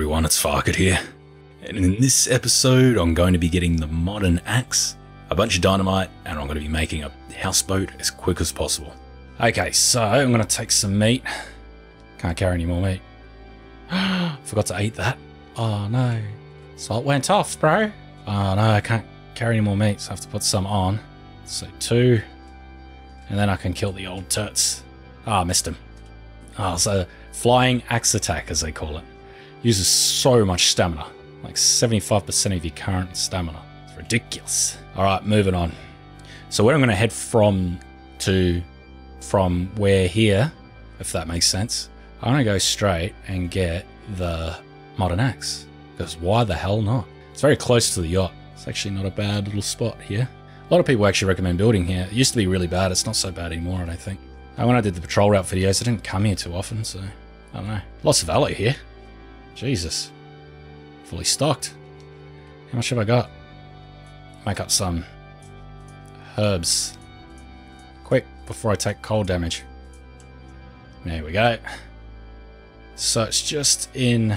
everyone, it's Farket here. And in this episode, I'm going to be getting the modern axe, a bunch of dynamite, and I'm going to be making a houseboat as quick as possible. Okay, so I'm going to take some meat. Can't carry any more meat. Forgot to eat that. Oh no. Salt went off, bro. Oh no, I can't carry any more meat, so I have to put some on. So two. And then I can kill the old turts. Ah, oh, missed him. Oh, so flying axe attack, as they call it, uses so much stamina. Like 75% of your current stamina. It's ridiculous. All right, moving on. So where I'm going to head from to, from where here, if that makes sense, I'm going to go straight and get the modern axe. Because why the hell not? It's very close to the yacht. It's actually not a bad little spot here. A lot of people actually recommend building here. It used to be really bad. It's not so bad anymore, I don't think. And when I did the patrol route videos, I didn't come here too often, so I don't know. Lots of value here. Jesus. Fully stocked. How much have I got? Make up some herbs. Quick, before I take cold damage. There we go. So it's just in...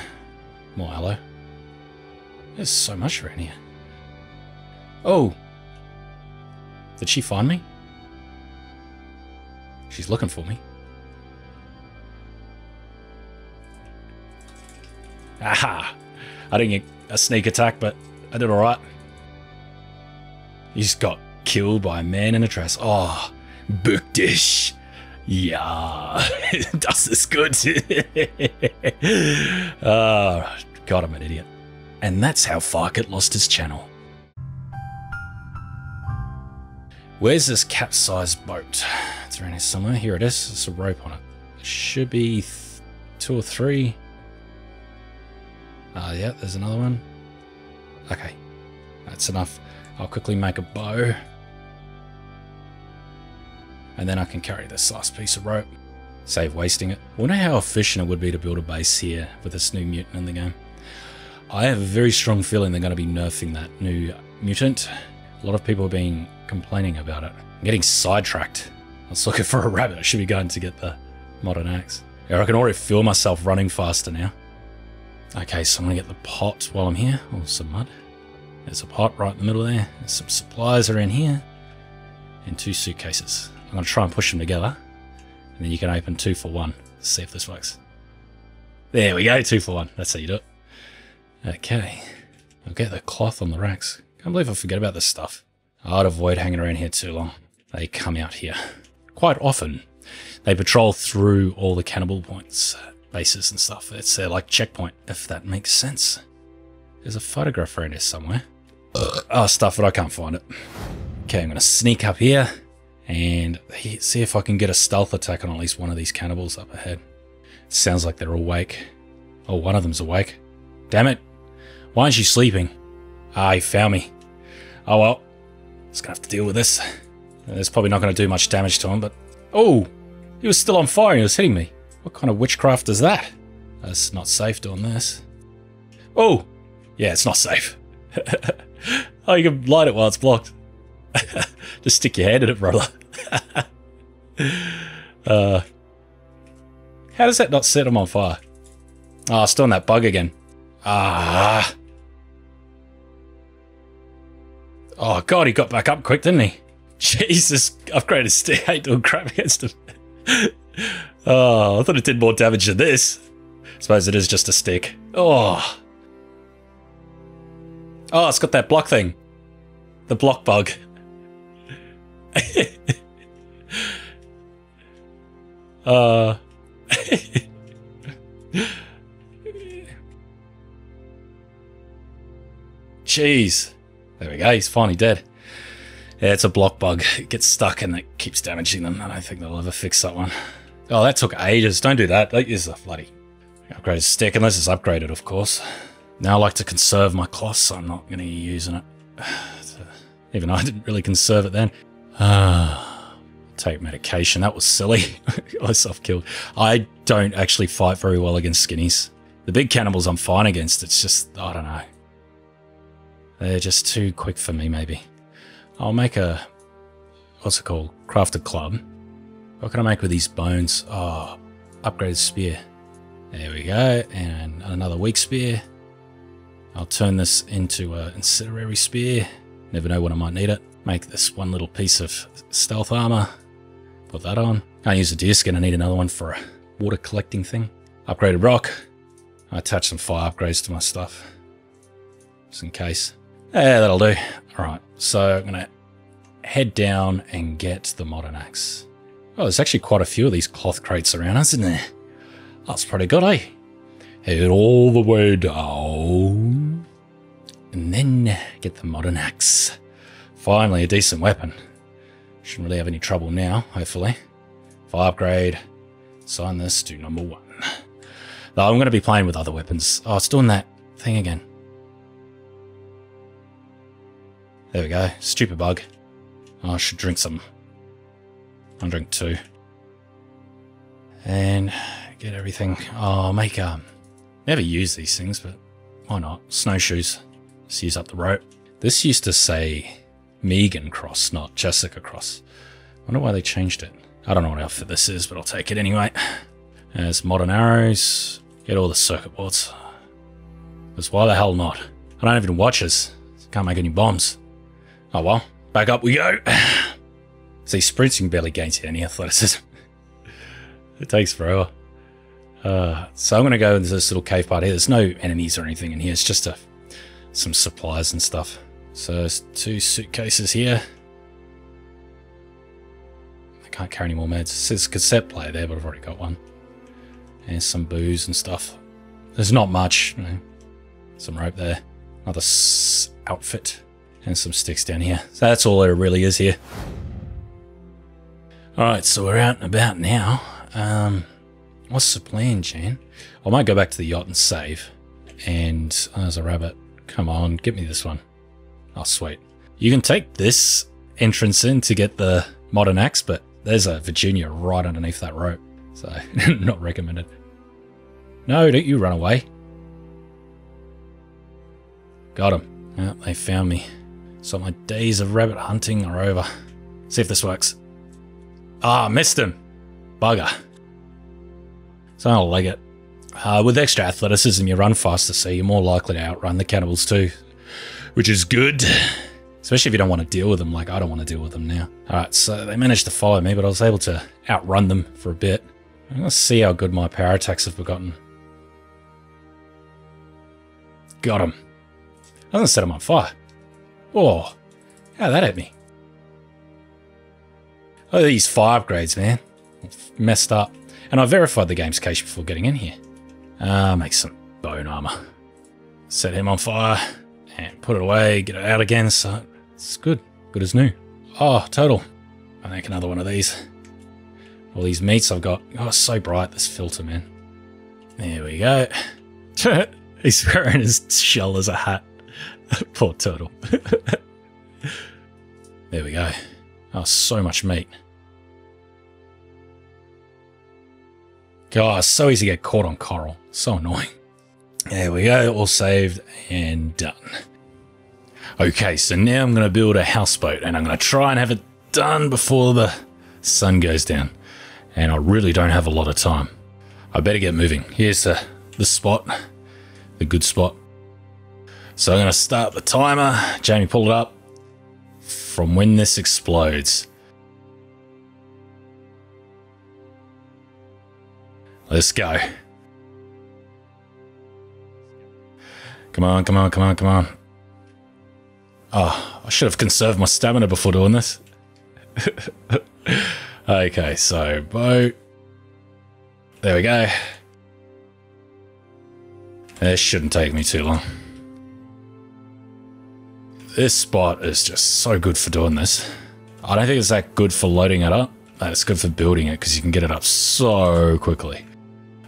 More hello. There's so much around here. Oh! Did she find me? She's looking for me. Aha! I didn't get a sneak attack, but I did alright. You just got killed by a man in a dress. Oh, Bukdish. Yeah, das ist good. oh, God, I'm an idiot. And that's how Farket lost his channel. Where's this capsized boat? It's around here somewhere. Here it is. There's a rope on it. it should be two or three. Ah, uh, yeah, there's another one. Okay, that's enough. I'll quickly make a bow. And then I can carry this last piece of rope. Save wasting it. Wonder how efficient it would be to build a base here with this new mutant in the game. I have a very strong feeling they're going to be nerfing that new mutant. A lot of people have been complaining about it. I'm getting sidetracked. I was looking for a rabbit. I should be going to get the modern axe. Yeah, I can already feel myself running faster now. Okay, so I'm going to get the pot while I'm here. Oh, some mud. There's a pot right in the middle there. There's some supplies are in here. And two suitcases. I'm going to try and push them together. And then you can open two for one. Let's see if this works. There we go, two for one. That's how you do it. Okay. I'll get the cloth on the racks. Can't believe I forget about this stuff. I'd avoid hanging around here too long. They come out here. Quite often. They patrol through all the cannibal points, bases and stuff. It's their like checkpoint, if that makes sense. There's a photograph around here somewhere. Ugh. Oh, stuff, but I can't find it. Okay, I'm to sneak up here and see if I can get a stealth attack on at least one of these cannibals up ahead. It sounds like they're awake. Oh, one of them's awake. Damn it. Why aren't you sleeping? Ah, he found me. Oh well. Just gonna have to deal with this. It's probably not gonna do much damage to him, but... Oh! He was still on fire and he was hitting me. What kind of witchcraft is that? That's not safe doing this. Oh! Yeah, it's not safe. oh, you can light it while it's blocked. Just stick your hand in it, brother. uh, how does that not set him on fire? Oh, still in that bug again. Ah. Oh, God, he got back up quick, didn't he? Jesus, upgraded stick. I ain't doing crap against him. Oh, I thought it did more damage than this. Suppose it is just a stick. Oh. Oh, it's got that block thing. The block bug. uh. Jeez. There we go, he's finally dead. Yeah, it's a block bug. It gets stuck and it keeps damaging them. I don't think they'll ever fix that one. Oh, that took ages. Don't do that. That is a bloody upgraded stick, unless it's upgraded, of course. Now I like to conserve my cloth, so I'm not going to be using it. Even I didn't really conserve it then. Take medication. That was silly. I self-killed. I don't actually fight very well against skinnies. The big cannibals I'm fine against. It's just, I don't know. They're just too quick for me, maybe. I'll make a, what's it called? Crafted club. What can I make with these bones? Oh, upgraded spear. There we go. And another weak spear. I'll turn this into an incendiary spear. Never know when I might need it. Make this one little piece of stealth armor. Put that on. Can't use a deer skin. I need another one for a water collecting thing. Upgraded rock. I attach some fire upgrades to my stuff. Just in case. Yeah, that'll do. Alright, so I'm to head down and get the modern axe. Oh, there's actually quite a few of these cloth crates around, isn't there? That's pretty good, eh? Head all the way down. And then get the modern axe. Finally, a decent weapon. Shouldn't really have any trouble now, hopefully. If I upgrade. Sign this to number one. Though I'm going to be playing with other weapons. Oh, it's doing that thing again. There we go. Stupid bug. Oh, I should drink some. I'll drink two. And get everything. Oh, I'll make um. Never use these things, but why not? Snowshoes. Let's use up the rope. This used to say Megan Cross, not Jessica Cross. I wonder why they changed it. I don't know what outfit this is, but I'll take it anyway. There's modern arrows. Get all the circuit boards. Because why the hell not? I don't even watch watches. Can't make any bombs. Oh well. Back up we go. See, sprinting barely gains you any athleticism. it takes forever. Uh, so I'm going to go into this little cave part here. There's no enemies or anything in here. It's just a, some supplies and stuff. So there's two suitcases here. I can't carry any more meds. It says cassette player there, but I've already got one. And some booze and stuff. There's not much. You know, some rope there. Another outfit. And some sticks down here. So that's all there really is here. Alright, so we're out and about now. Um, what's the plan, Jan? I might go back to the yacht and save. And oh, there's a rabbit. Come on, get me this one. Oh, sweet. You can take this entrance in to get the modern axe, but there's a Virginia right underneath that rope. So, not recommended. No, don't you run away. Got him. Oh, they found me. So my days of rabbit hunting are over. See if this works. Ah, missed him. Bugger. So I'll leg it. Uh, with extra athleticism, you run faster, so you're more likely to outrun the cannibals too which is good. Especially if you don't want to deal with them, like I don't want to deal with them now. Alright, so they managed to follow me, but I was able to outrun them for a bit. Let's see how good my power attacks have gotten. Got him. Doesn't set him on fire. Oh, how that hit me? Oh, these five grades, man. Messed up. And I verified the game's cache before getting in here. Ah, uh, make some bone armor. Set him on fire and put it away, get it out again. So it's good, good as new. Oh, total. I think another one of these. All these meats I've got. Oh, so bright, this filter, man. There we go. He's wearing his shell as a hat. Poor turtle. there we go. Oh, so much meat. God, so easy to get caught on coral. So annoying. There we go, all saved and done. Okay, so now I'm going to build a houseboat and I'm going to try and have it done before the sun goes down. And I really don't have a lot of time. I better get moving. Here's the, the spot, the good spot. So I'm going to start the timer. Jamie, pull it up from when this explodes. Let's go. Come on, come on, come on, come on. Oh, I should have conserved my stamina before doing this. okay, so boat. There we go. This shouldn't take me too long. This spot is just so good for doing this. I don't think it's that good for loading it up. It's good for building it because you can get it up so quickly.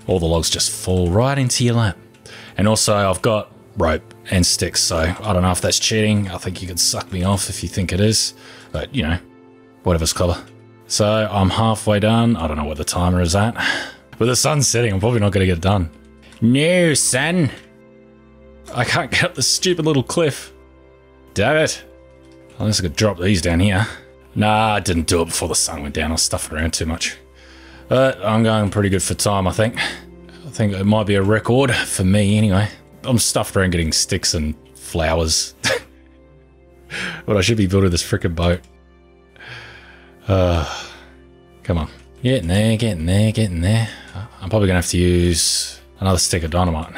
All the logs just fall right into your lap. And also I've got rope and sticks. So I don't know if that's cheating. I think you could suck me off if you think it is. But, you know, whatever's clever. So I'm halfway done. I don't know where the timer is at. With the sun setting, I'm probably not going to get it done. No, son. I can't get up this stupid little cliff. Damn it. Unless I could drop these down here. Nah, I didn't do it before the sun went down. I stuffing around too much. But I'm going pretty good for time, I think. I think it might be a record for me anyway. I'm stuffed around getting sticks and flowers. but I should be building this freaking boat. Uh, come on. Getting there, getting there, getting there. I'm probably going to have to use another stick of dynamite.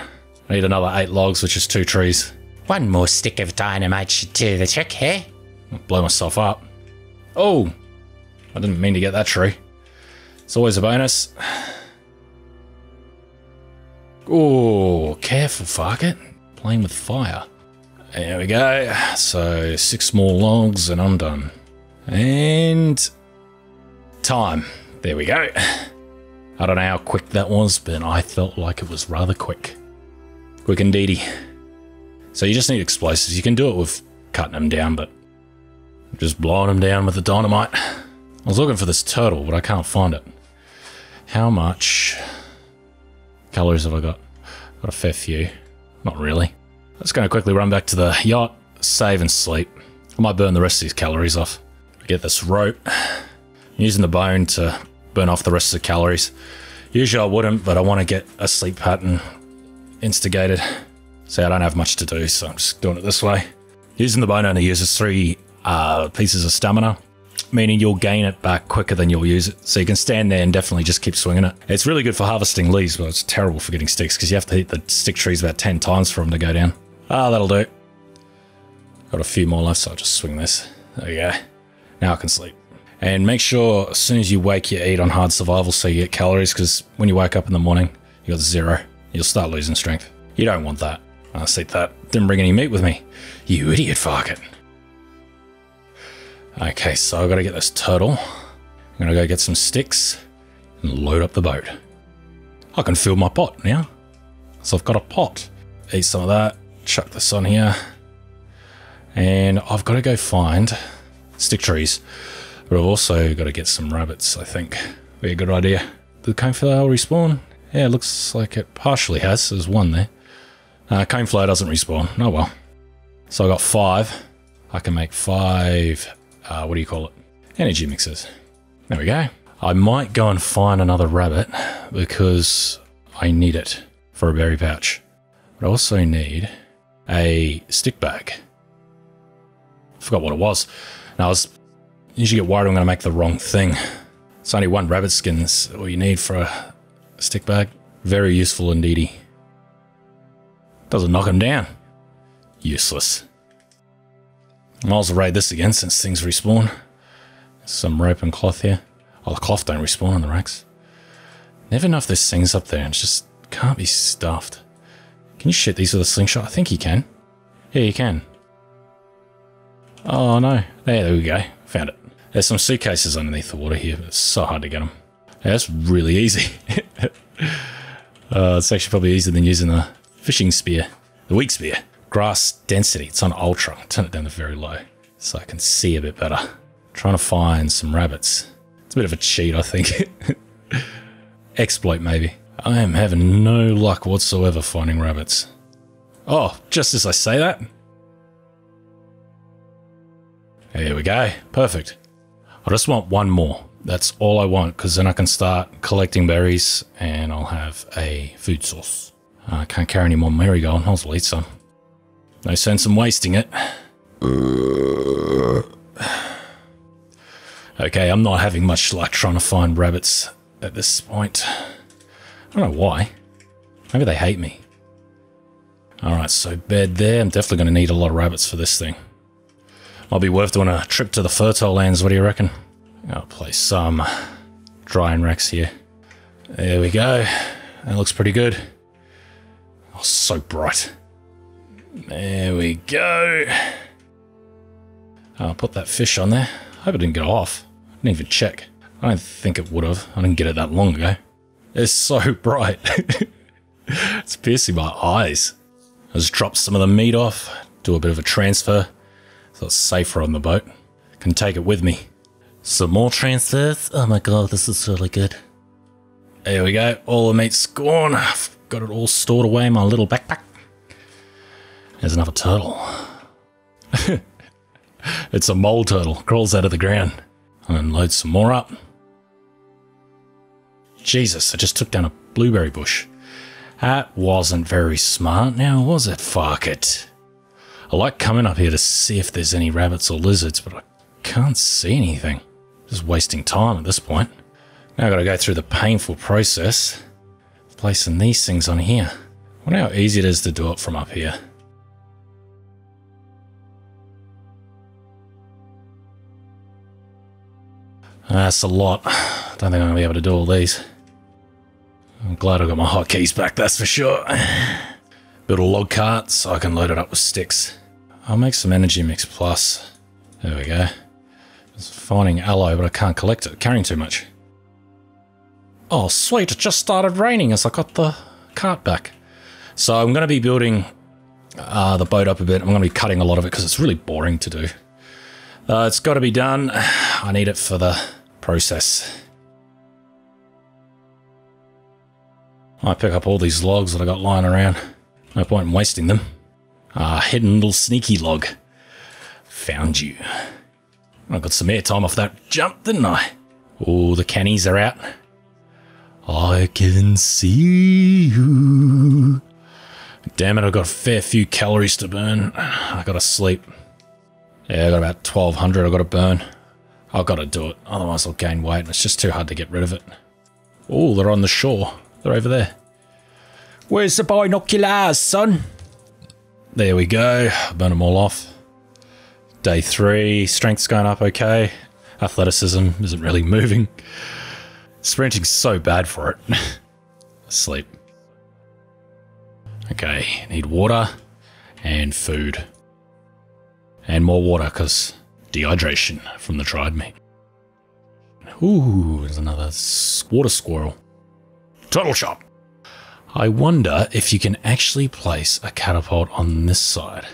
I need another eight logs, which is two trees. One more stick of dynamite should do the trick, eh? I'll blow myself up. Oh! I didn't mean to get that tree. It's always a bonus. Oh, careful, fuck it. Playing with fire. There we go. So, six more logs and I'm done. And... Time. There we go. I don't know how quick that was, but I felt like it was rather quick. Quick indeedy. So you just need explosives. You can do it with cutting them down, but just blowing them down with the dynamite. I was looking for this turtle, but I can't find it. How much calories have I got? Got a fair few. Not really. I'm just going to quickly run back to the yacht, save and sleep. I might burn the rest of these calories off. Get this rope. using the bone to burn off the rest of the calories. Usually I wouldn't, but I want to get a sleep pattern instigated. See, I don't have much to do, so I'm just doing it this way. Using the bone only uses three uh, pieces of stamina, meaning you'll gain it back quicker than you'll use it. So you can stand there and definitely just keep swinging it. It's really good for harvesting leaves, but it's terrible for getting sticks because you have to hit the stick trees about 10 times for them to go down. Ah, that'll do. Got a few more left, so I'll just swing this. There we go. Now I can sleep. And make sure as soon as you wake, you eat on hard survival so you get calories because when you wake up in the morning, you got zero. You'll start losing strength. You don't want that. I see that. Didn't bring any meat with me. You idiot, fuck it. Okay, so I've got to get this turtle. I'm going to go get some sticks and load up the boat. I can fill my pot now. So I've got a pot. Eat some of that, chuck this on here. And I've got to go find stick trees. But I've also got to get some rabbits, I think. Be a good idea. The coneflower respawn? Yeah, it looks like it partially has. There's one there. Uh, coneflower doesn't respawn. Oh well. So I got five. I can make five, uh, what do you call it? Energy mixes. There we go. I might go and find another rabbit because I need it for a berry pouch. But I also need a stick bag. Forgot what it was. Now I was usually get worried I'm going to make the wrong thing. It's only one rabbit skin, that's all you need for a stick bag. Very useful indeedy. Doesn't knock him down. Useless. Might as well raid this again since things respawn. Some rope and cloth here. Oh, the cloth don't respawn on the racks. Never know if there's things up there and just can't be stuffed. Can you shoot these with a slingshot? I think you can. Yeah, you can. Oh no. There, there we go. Found it. There's some suitcases underneath the water here, it's so hard to get them. Yeah, that's really easy. uh, it's actually probably easier than using the fishing spear, the weak spear. Grass density, it's on ultra. Turn it down to very low so I can see a bit better. Trying to find some rabbits. It's a bit of a cheat, I think. Exploit, maybe. I am having no luck whatsoever finding rabbits. Oh, just as I say that. There we go. Perfect. I just want one more. That's all I want, because then I can start collecting berries and I'll have a food source. I can't carry any more marigold. I'll eat some. No sense in wasting it. Okay, I'm not having much luck trying to find rabbits at this point. I don't know why. Maybe they hate me. Alright, so bed there. I'm definitely going to need a lot of rabbits for this thing. Might be worth doing a trip to the fertile lands, what do you reckon? I'll place some drying racks here. There we go. That looks pretty good. Oh, so bright. There we go. Ah, I'll put that fish on there. I hope it didn't get off. I didn't even check. I don't think it would have. I didn't get it that long ago. It's so bright. it's piercing my eyes. I just drop some of the meat off, do a bit of a transfer, so it's safer on the boat. Can take it with me. Some more transfers. Oh my god, this is really good. There we go. All the meat's gone. Got it all stored away in my little backpack. There's another turtle. it's a mole turtle. Crawls out of the ground. And loads some more up. Jesus, I just took down a blueberry bush. That wasn't very smart now, was it? Fuck it. I like coming up here to see if there's any rabbits or lizards, but I can't see anything. Just wasting time at this point. Now I've got to go through the painful process placing these things on here. I wonder how easy it is to do it from up here. That's a lot. Don't think I'm going to be able to do all these. I'm glad I got my hotkeys back, that's for sure. Build a log cart so I can load it up with sticks. I'll make some energy mix plus. There we go. It's finding aloe, but I can't collect it. Carrying too much. Oh, sweet. It just started raining as I got the cart back. So I'm going to be building uh, the boat up a bit. I'm going to be cutting a lot of it because it's really boring to do. Uh, it's got to be done. I need it for the process. I pick up all these logs that I got lying around. No point in wasting them. Ah, hidden little sneaky log. Found you. I got some airtime off that jump, didn't I? Oh, the cannies are out. I can see you. Damn it, I've got a fair few calories to burn. I gotta sleep. Yeah, I got about 1200 I gotta burn. I've gotta do it, otherwise I'll gain weight and it's just too hard to get rid of it. Oh, they're on the shore. They're over there. Where's the binoculars, son? There we go. Burn them all off. Day three, strength's going up okay. Athleticism isn't really moving. Sprinting's so bad for it. Sleep. Okay, need water and food. And more water because dehydration from the dried meat. Ooh, there's another water squirrel. Turtle shop. I wonder if you can actually place a catapult on this side.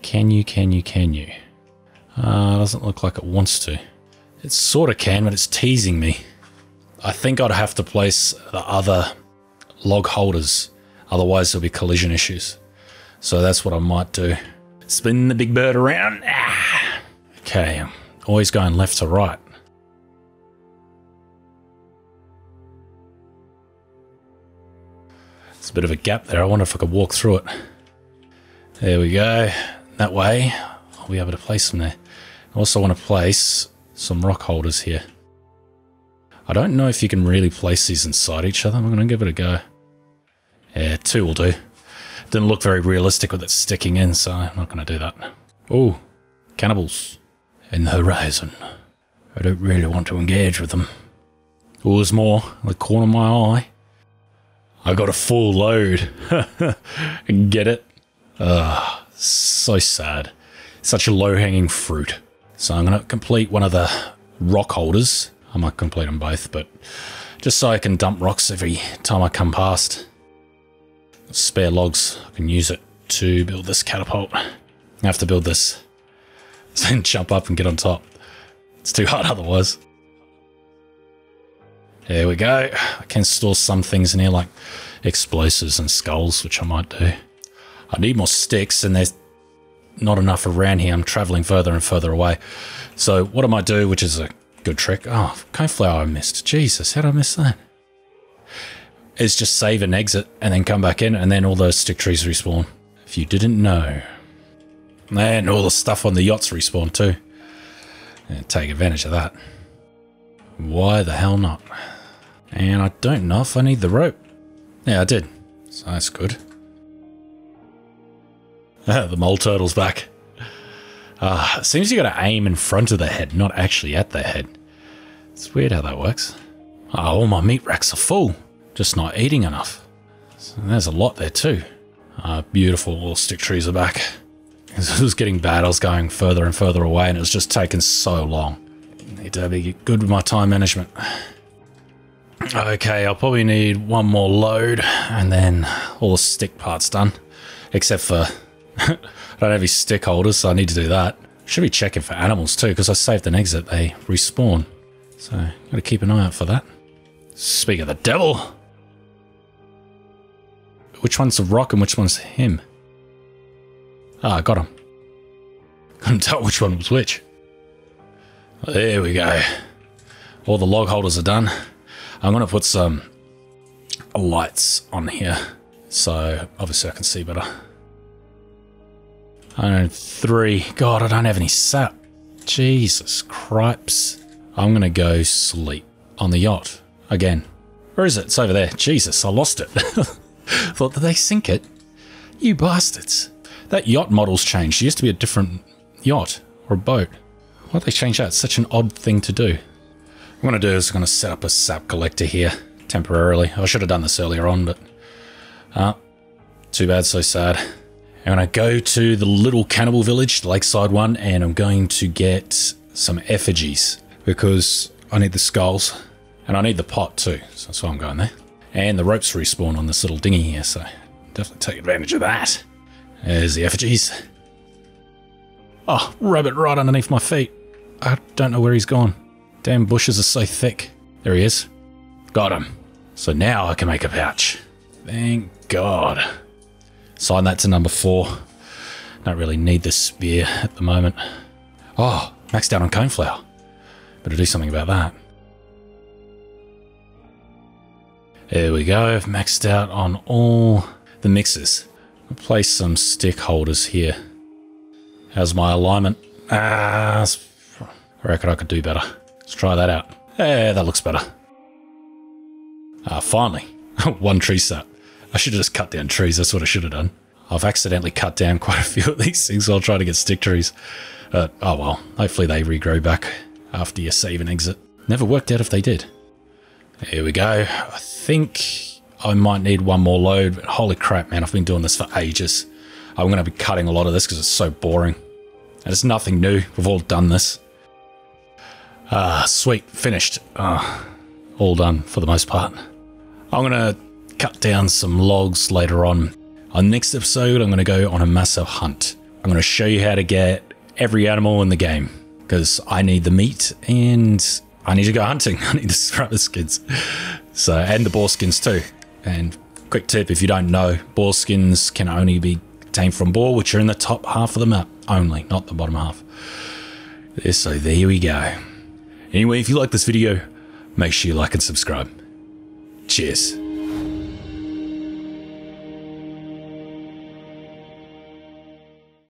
Can you, can you, can you? Uh, doesn't look like it wants to. It sort of can, but it's teasing me. I think I'd have to place the other log holders, otherwise there'll be collision issues. So that's what I might do. Spin the big bird around. Ah. Okay, I'm always going left to right. It's a bit of a gap there. I wonder if I could walk through it. There we go. That way, I'll be able to place them there. I also want to place some rock holders here. I don't know if you can really place these inside each other. I'm going to give it a go. Yeah, two will do. Didn't look very realistic with it sticking in, so I'm not going to do that. Oh, cannibals in the horizon. I don't really want to engage with them. Oh, there's more in the corner of my eye. I got a full load. Get it? Ugh, so sad. Such a low hanging fruit. So I'm going to complete one of the rock holders. I might complete them both, but just so I can dump rocks every time I come past. Spare logs, I can use it to build this catapult. I have to build this, then jump up and get on top. It's too hard otherwise. There we go. I can store some things in here like explosives and skulls, which I might do. I need more sticks and there's not enough around here. I'm traveling further and further away. So what am I might do, which is a good trick. Ah, oh, flower I missed. Jesus, how did I miss that? Is just save and exit and then come back in and then all those stick trees respawn. If you didn't know. And all the stuff on the yachts respawn too. And take advantage of that. Why the hell not? And I don't know if I need the rope. Yeah, I did. So that's good. the mole turtle's back. Uh, seems you gotta aim in front of the head, not actually at the head. It's weird how that works. Oh, all my meat racks are full. Just not eating enough. So there's a lot there too. Uh, beautiful little stick trees are back. It was getting bad. I was going further and further away and it was just taking so long. Need to be good with my time management. Okay, I'll probably need one more load and then all the stick parts done. Except for I don't have any stick holders, so I need to do that. Should be checking for animals too, because I saved an exit. They respawn. So, gotta keep an eye out for that. Speak of the devil! Which one's the rock and which one's him? Ah, I got him. Couldn't tell which one was which. There we go. All the log holders are done. I'm gonna put some lights on here So obviously I can see better. I know three. God, I don't have any sap. Jesus cripes. I'm gonna go sleep on the yacht again. Where is it? It's over there. Jesus, I lost it. Thought, did they sink it? You bastards. That yacht model's changed. It used to be a different yacht or a boat. Why'd they change that? It's such an odd thing to do. What I'm going to do is I'm going to set up a sap collector here temporarily. I should have done this earlier on, but uh, too bad, so sad. I'm going to go to the little cannibal village, the lakeside one, and I'm going to get some effigies because I need the skulls and I need the pot too. So that's why I'm going there. And the ropes respawn on this little dinghy here, so definitely take advantage of that. There's the effigies. Oh, rabbit right underneath my feet. I don't know where he's gone. Damn bushes are so thick. There he is. Got him. So now I can make a pouch. Thank God. Sign that to number four. Don't really need this spear at the moment. Oh, maxed out on coneflower. Better do something about that. There we go. I've maxed out on all the mixes. Place some stick holders here. How's my alignment? Ah, I reckon I could do better. Let's try that out. Yeah, that looks better. Ah, finally. One tree sap. I should have just cut down trees. That's what I should have done. I've accidentally cut down quite a few of these things while trying to get stick trees. Oh well, hopefully they regrow back after you save and exit. Never worked out if they did. Here we go. I think I might need one more load, but holy crap, man, I've been doing this for ages. I'm going to be cutting a lot of this because it's so boring. And it's nothing new. We've all done this. Ah, sweet, finished. Ah, all done for the most part. I'm going to cut down some logs later on. On the next episode, I'm going to go on a massive hunt. I'm going to show you how to get every animal in the game because I need the meat and I need to go hunting. I need the rabbit skins. So, and the boar skins too. And quick tip if you don't know, boar skins can only be obtained from boar, which are in the top half of the map only, not the bottom half. So, there we go. Anyway, if you like this video, make sure you like and subscribe. Cheers.